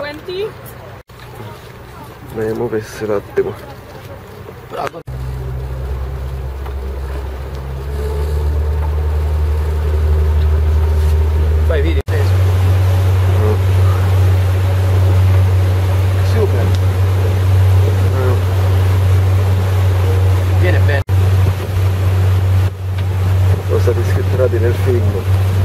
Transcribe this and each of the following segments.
20? Ne muovesse l'attimo. Vai, vedi. Super. Viene bene. Sono stati schitterati nel film.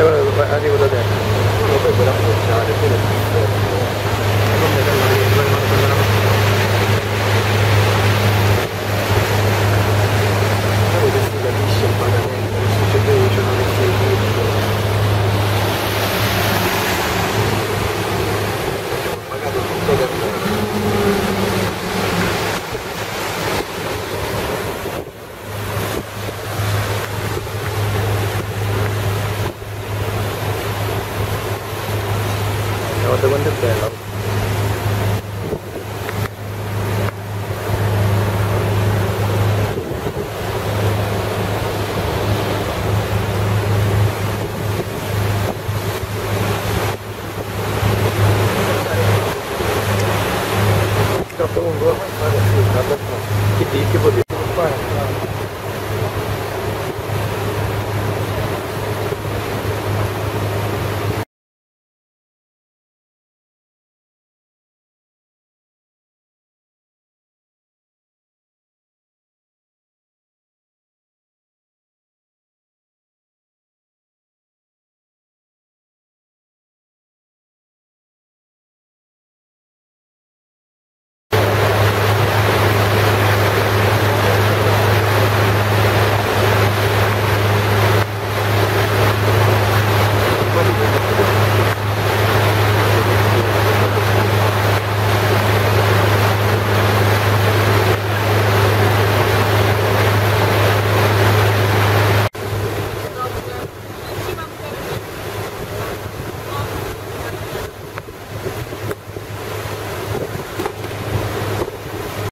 だから同じことで。que tem que poder.